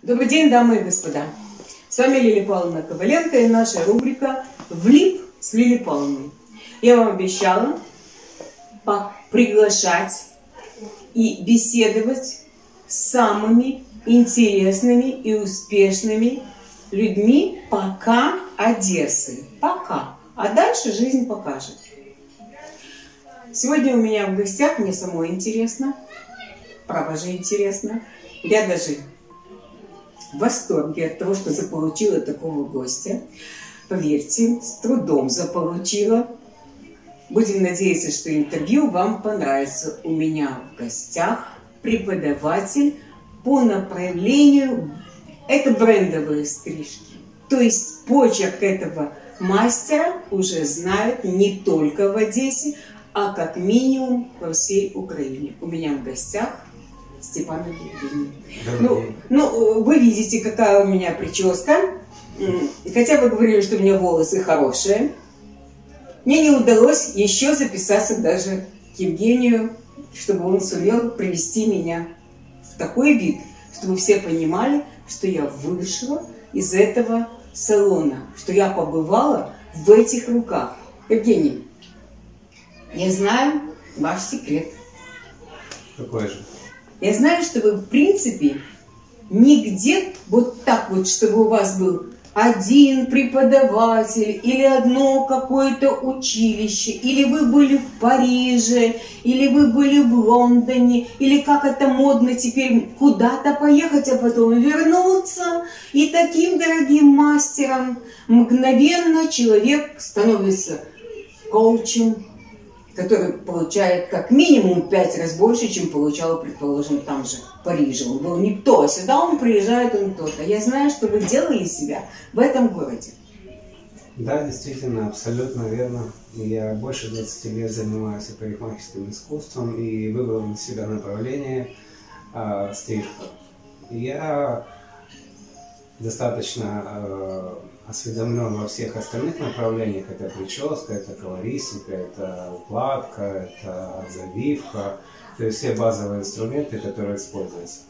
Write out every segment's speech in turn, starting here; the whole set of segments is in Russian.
Добрый день, дамы и господа. С вами Лилия Павловна Коваленко и наша рубрика «Влип с Лилией Павловной». Я вам обещала приглашать и беседовать с самыми интересными и успешными людьми пока Одессы. Пока. А дальше жизнь покажет. Сегодня у меня в гостях, мне самой интересно, право же интересно. Я даже в восторге от того, что заполучила такого гостя. Поверьте, с трудом заполучила. Будем надеяться, что интервью вам понравится. У меня в гостях преподаватель по направлению это брендовые стрижки. То есть почерк этого мастера уже знают не только в Одессе, а как минимум во всей Украине. У меня в гостях Степана. Ну, ну, вы видите, какая у меня прическа. Хотя вы говорили, что у меня волосы хорошие. Мне не удалось еще записаться даже к Евгению, чтобы он сумел привести меня в такой вид, чтобы все понимали, что я вышла из этого салона, что я побывала в этих руках. Евгений, я знаю ваш секрет. Какой же? Я знаю, что вы, в принципе, нигде вот так вот, чтобы у вас был один преподаватель или одно какое-то училище, или вы были в Париже, или вы были в Лондоне, или как это модно теперь куда-то поехать, а потом вернуться. И таким дорогим мастером мгновенно человек становится коучем, который получает как минимум пять раз больше, чем получал, предположим, там же, в Париже. Он был никто, а сюда он приезжает, он кто-то. Я знаю, что вы делали себя в этом городе. Да, действительно, абсолютно верно. Я больше 20 лет занимаюсь парикмахерским искусством и выбрал для себя направление э, стрижка. Я достаточно э, осведомлен во всех остальных направлениях. Это прическа, это колористика, это укладка, это завивка. То есть все базовые инструменты, которые используются.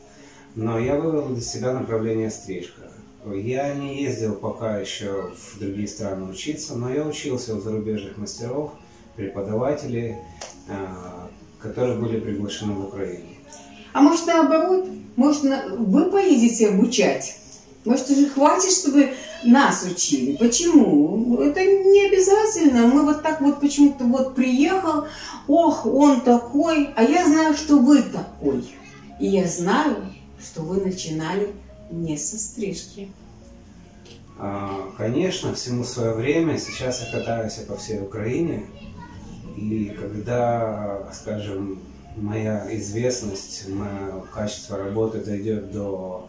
Но я выбрал для себя направление стрижка. Я не ездил пока еще в другие страны учиться, но я учился у зарубежных мастеров, преподавателей, а, которые были приглашены в Украину. А может наоборот? Может вы поедете обучать? Может уже хватит, чтобы нас учили. Почему? Это не обязательно. Мы вот так вот почему-то вот приехал, ох, он такой, а я знаю, что вы такой. И я знаю, что вы начинали не со стрижки. А, конечно, всему свое время. Сейчас я катаюсь по всей Украине. И когда, скажем, моя известность, мое качество работы дойдет до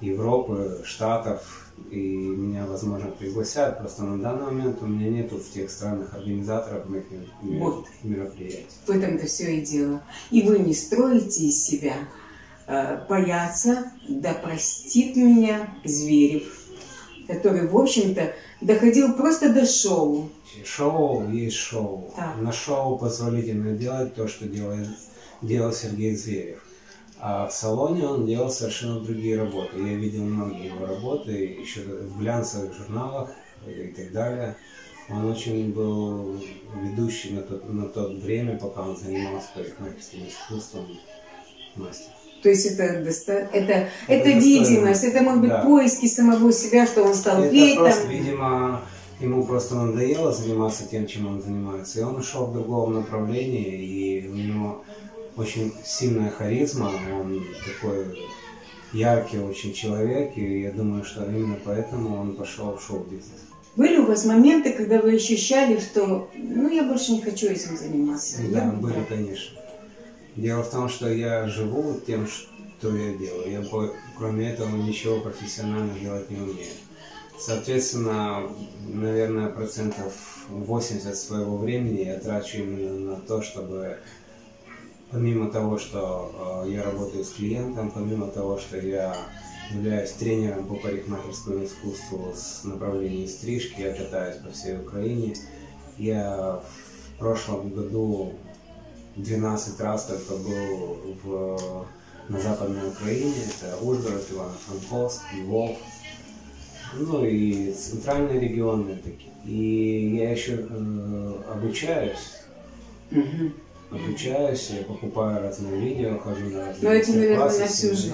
Европы, Штатов, и меня, возможно, пригласят. Просто на данный момент у меня нету в тех странах организаторов моих вот. мероприятий. В этом-то все и дело. И вы не строите из себя э, бояться, да простит меня Зверев, который, в общем-то, доходил просто до шоу. Шоу есть шоу. Так. На шоу позволительно делать то, что делает, делал Сергей Зверев. А в салоне он делал совершенно другие работы. Я видел многие его работы, еще в глянцевых журналах и так далее. Он очень был ведущий на тот, на то время, пока он занимался парикмахерским искусством мастер. То есть это, это, это, это видимость, это может быть да. поиски самого себя, что он стал это петь. Просто, видимо, ему просто надоело заниматься тем, чем он занимается. И он ушел в другом направлении, и у него очень сильная харизма, он такой яркий очень человек, и я думаю, что именно поэтому он пошел в шоу-бизнес. Были у вас моменты, когда вы ощущали, что ну я больше не хочу этим заниматься? Да, я... были, конечно. Дело в том, что я живу тем, что я делаю. Я кроме этого ничего профессионально делать не умею. Соответственно, наверное, процентов 80 своего времени я трачу именно на то, чтобы помимо того, что э, я работаю с клиентом, помимо того, что я являюсь тренером по парикмахерскому искусству с направлением стрижки, я катаюсь по всей Украине. Я в прошлом году 12 раз только был в на Западной Украине. Это Ужгород, Ивано-Франковск, Львов, ну и центральные регионы такие. И я еще э, обучаюсь. Мгм. Обучаюсь, я покупаю разные видео, хожу на разные Но это, наверное, на всю жизнь.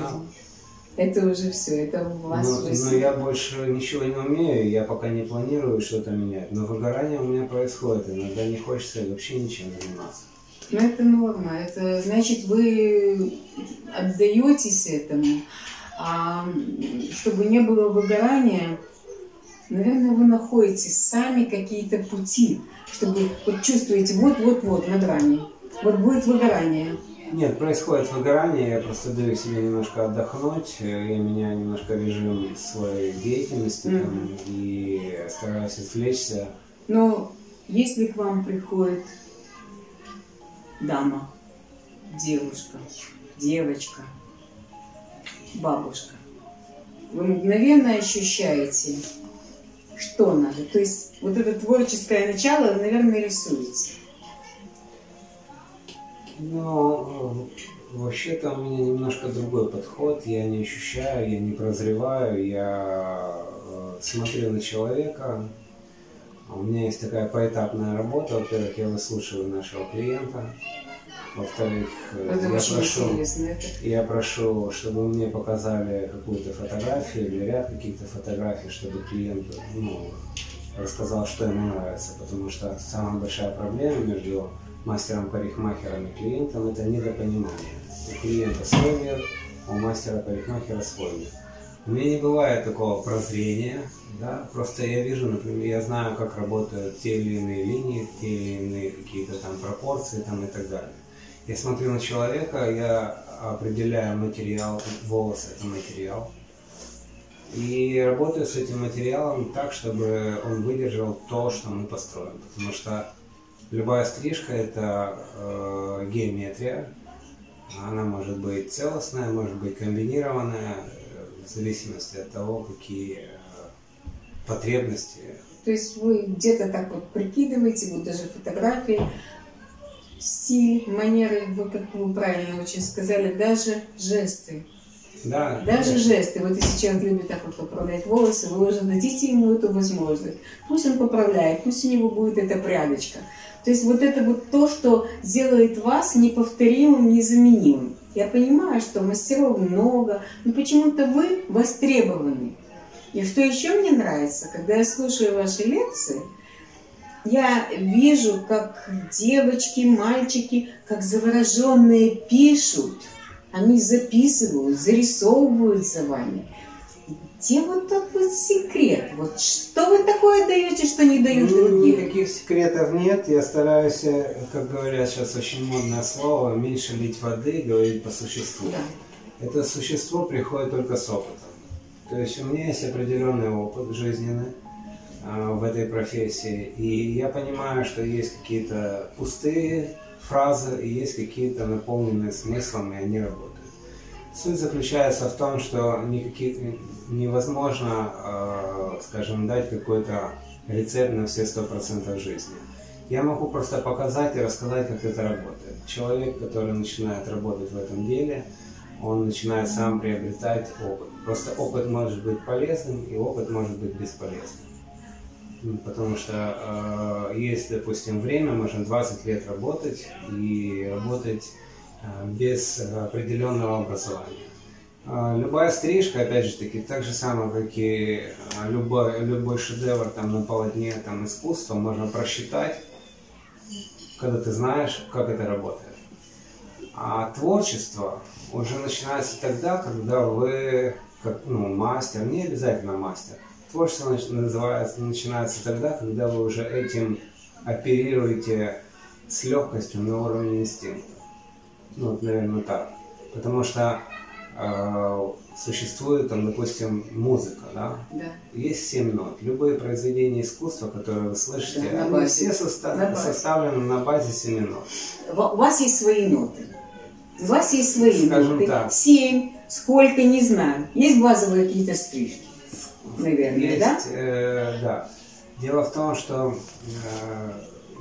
Это уже все, это у вас Но, уже но я больше ничего не умею, я пока не планирую что-то менять. Но выгорание у меня происходит, иногда не хочется вообще ничем заниматься. Ну, это норма. Это значит, вы отдаетесь этому. А чтобы не было выгорания, наверное, вы находите сами какие-то пути, чтобы вот чувствуете, вот-вот-вот на грани. Вот будет выгорание. Нет, происходит выгорание, я просто даю себе немножко отдохнуть, э, я меняю немножко режим своей деятельности там, и стараюсь отвлечься. Но если к вам приходит дама, девушка, девочка, бабушка, вы мгновенно ощущаете, что надо. То есть вот это творческое начало, вы, наверное, рисуете. Но э, вообще-то у меня немножко другой подход, я не ощущаю, я не прозреваю, я э, смотрю на человека. У меня есть такая поэтапная работа. Во-первых, я выслушиваю нашего клиента. Во-вторых, э, я прошу, я прошу, чтобы мне показали какую-то фотографию или ряд каких-то фотографий, чтобы клиент ну, рассказал, что ему нравится. Потому что самая большая проблема между мастером-парикмахером и клиентом – это недопонимание. У клиента свой мир, а у мастера-парикмахера свой мир. У меня не бывает такого прозрения, да, просто я вижу, например, я знаю, как работают те или иные линии, те или иные какие-то там пропорции там и так далее. Я смотрю на человека, я определяю материал, волос это материал, и работаю с этим материалом так, чтобы он выдержал то, что мы построим. Потому что любая стрижка это э, геометрия. Она может быть целостная, может быть комбинированная, в зависимости от того, какие э, потребности. То есть вы где-то так вот прикидываете, вот даже фотографии, стиль, манеры, вы, как вы правильно очень сказали, даже жесты. Да, Даже конечно. жесты. Вот если человек любит так вот поправлять волосы, вы уже дадите ему эту возможность. Пусть он поправляет, пусть у него будет эта прядочка. То есть вот это вот то, что делает вас неповторимым, незаменимым. Я понимаю, что мастеров много, но почему-то вы востребованы. И что еще мне нравится, когда я слушаю ваши лекции, я вижу, как девочки, мальчики, как завороженные пишут, они записывают, зарисовывают за вами. Где вот тот вот секрет? Вот что вы такое даете, что не дают Ну, другие? Никаких секретов нет. Я стараюсь, э, как говорят сейчас очень модное слово, меньше лить воды, говорить по существу. Да. Это существо приходит только с опытом. То есть у меня есть определенный опыт жизненный а, в этой профессии, и я понимаю, что есть какие-то пустые фразы и есть какие-то наполненные смыслом, и они работают. Суть заключается в том, что никаких, невозможно, э, скажем, дать какой-то рецепт на все сто процентов жизни. Я могу просто показать и рассказать, как это работает. Человек, который начинает работать в этом деле, он начинает сам приобретать опыт. Просто опыт может быть полезным и опыт может быть бесполезным. Ну, Потому что э, есть, допустим, время, можно 20 лет работать и работать э, без определенного образования. А, Любая стрижка, опять же таки, так же самое, как и а, любой, любой шедевр там, на полотне там, искусства, можно просчитать, когда ты знаешь, как это работает. А творчество уже начинается тогда, когда вы, как ну, мастер, не обязательно мастер, творчество называется, начинается тогда, когда вы уже этим оперируете с легкостью на уровне инстинкта. Ну, вот, наверное, так. Потому что существует, там, допустим, музыка, да? Да. Есть семь нот. Любые произведения искусства, которые вы слышите, Да, они все соста- На базе. составлены на базе семи нот. У вас есть свои ноты. У вас есть свои Скажем ноты. так. Семь, сколько, не знаю. Есть базовые какие-то стрижки, наверное, да? Есть, э, да. Дело в том, что э,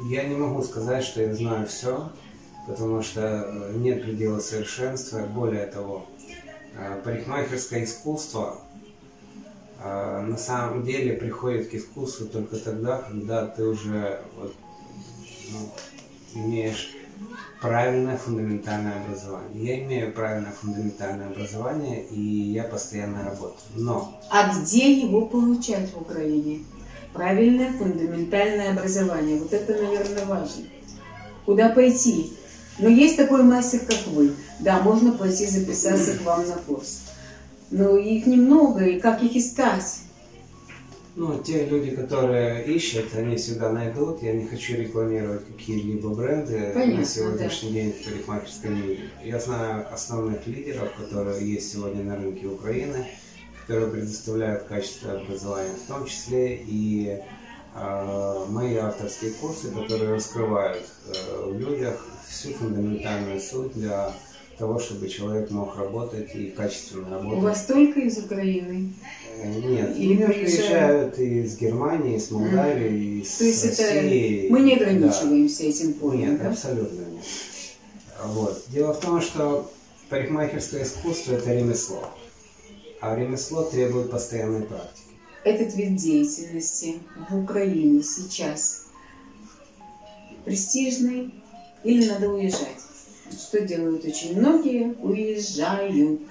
я не могу сказать, что я знаю все. потому что э, нет предела совершенства. Более того, э, парикмахерское искусство э, на самом деле приходит к искусству только тогда, когда ты уже вот, ну, имеешь правильное фундаментальное образование. Я имею правильное фундаментальное образование, и я постоянно работаю. Но... А где его получать в Украине? Правильное фундаментальное образование. Вот это, наверное, важно. Куда пойти? Но есть такой мастер, как вы. Да, можно пойти записаться к вам на курс. Но их немного, и как их искать? Ну, те люди, которые ищут, они всегда найдут. Я не хочу рекламировать какие-либо бренды Понятно, на сегодняшний да. день в парикмахерской мире. Я знаю основных лидеров, которые есть сегодня на рынке Украины, которые предоставляют качественное образование, в том числе и э, мои авторские курсы, которые раскрывают э, в людях всю фундаментальную суть для того, чтобы человек мог работать и качественно У работать. вас только из Украины? Э, Нет, Или люди приезжают? и из Германии, из Молдавии, из То есть России. это мы не Да. ограничиваемся этим полем, Нет, да? абсолютно нет. Вот. Дело в том, что парикмахерское искусство – это ремесло. А ремесло требует постоянной практики. Этот вид деятельности в Украине сейчас престижный или надо уезжать? Что делают очень многие? Уезжают.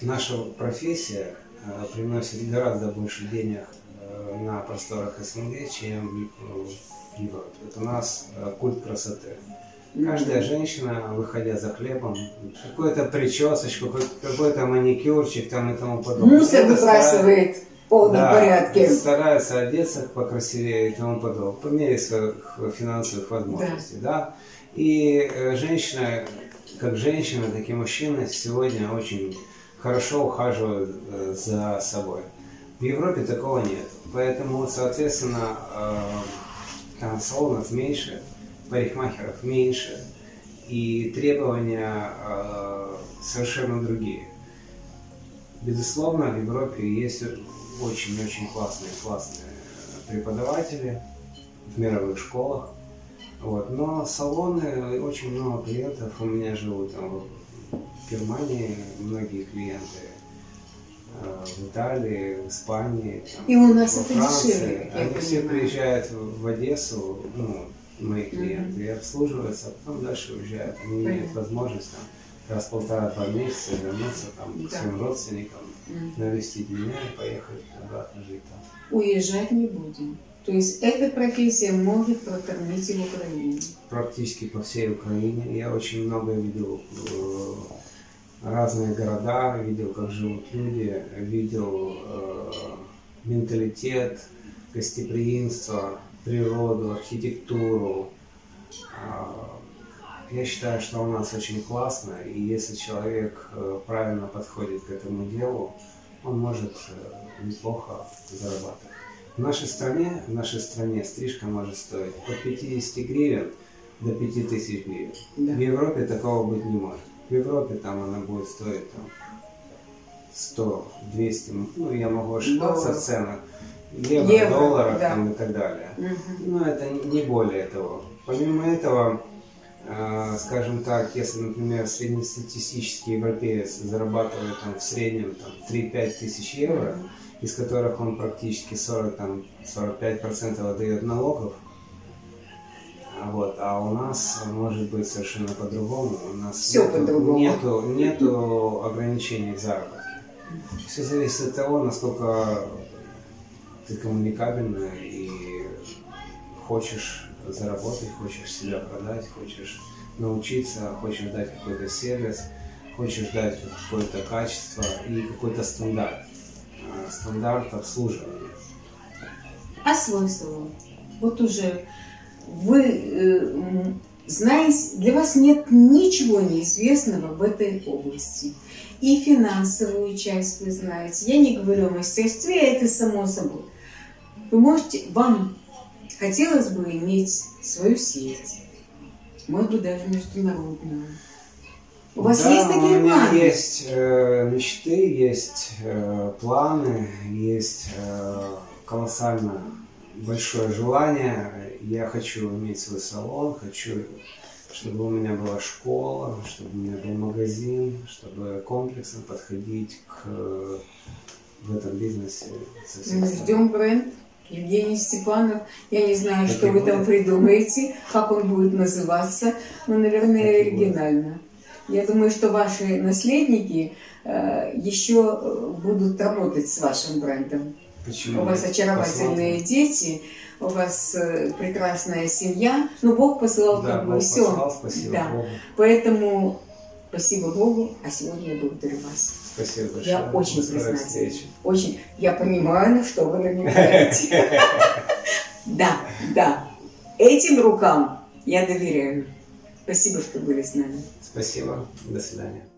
Наша профессия э, приносит гораздо больше денег э, на просторах СНГ, чем э, в Европе. Вот у нас э, культ красоты. Каждая женщина, выходя за хлебом, какую-то причесочку, какой- какой-то маникюрчик там и тому подобное. Мусор Это выбрасывает в полном Да, порядке. стараются одеться покрасивее и тому подобное, по мере своих финансовых возможностей, да. И э, женщина, как женщина, так и мужчина сегодня очень хорошо ухаживают э, за собой. В Европе такого нет. Поэтому, соответственно, э, там салонов меньше, парикмахеров меньше, и требования э, совершенно другие. Безусловно, в Европе есть очень-очень классные, классные преподаватели в мировых школах. Вот. Но салоны, очень много клиентов у меня живут там, в Германии, многие клиенты, э, в Италии, в Испании, там, И у нас во это Франции. дешевле, Они все понимаю. приезжают в Одессу, ну, мои клиенты, и обслуживаются, а потом дальше уезжают. Они имеют Понятно. возможность там, раз полтора-два месяца вернуться там, к Да. своим родственникам, Навестить меня и поехать обратно жить там. Уезжать не будем. То есть эта профессия может прокормить и в Украине. Практически по всей Украине. Я очень много видел э, разные города, видел, как живут люди, видел э, менталитет, гостеприимство, природу, архитектуру. А, Я считаю, что у нас очень классно, и если человек э, правильно подходит к этому делу, он может э, неплохо зарабатывать. В нашей стране, в нашей стране стрижка может стоить от 50 гривен до 5000 гривен. Да. В Европе такого быть не может. В Европе там она будет стоить там, 100, 200, ну я могу ошибаться Долларов. в ценах, евро, Евро, долларов да. там и так далее. Мгм. Но это не более того. Помимо этого, скажем так, если, например, среднестатистический европеец зарабатывает там, в среднем там, 3-5 тысяч евро, из которых он практически 40, там, 45% отдает налогов, а вот, а у нас может быть совершенно по-другому. У нас Всё нету- по-другому. Нету, нету ограничений в заработке. Все зависит от того, насколько ты коммуникабельна и хочешь заработать, хочешь себя продать, хочешь научиться, хочешь дать какой-то сервис, хочешь дать какое-то качество и какой-то стандарт, а, стандарт обслуживания. А салон? Вот уже вы э, знаете, для вас нет ничего неизвестного в этой области. И финансовую часть вы знаете. Я не говорю о мастерстве, это само собой. Вы можете, вам хотелось бы иметь свою сеть, может быть, даже международную. У вас Да, есть такие у меня планы? есть э, мечты, есть э, планы, есть э, колоссально большое желание. Я хочу иметь свой салон, хочу чтобы у меня была школа, чтобы у меня был магазин, чтобы комплексно подходить к в этом бизнесе. Ждем бренд. Евгений Степанов. Я не знаю, что вы там придумаете, как он будет называться, но, наверное, оригинально. Я думаю, что ваши наследники э, еще э, будут работать с вашим брендом. Почему? У вас очаровательные дети, у вас э, прекрасная семья. Ну, Бог посылал да, как бы все. Послал, спасибо да. Богу. Поэтому спасибо Богу, а сегодня я благодарю вас. Спасибо большое. Я очень признательна. Очень. Я понимаю, на что вы намекаете. Да, да. Этим рукам я доверяю. Спасибо, что были с нами. Спасибо. До свидания.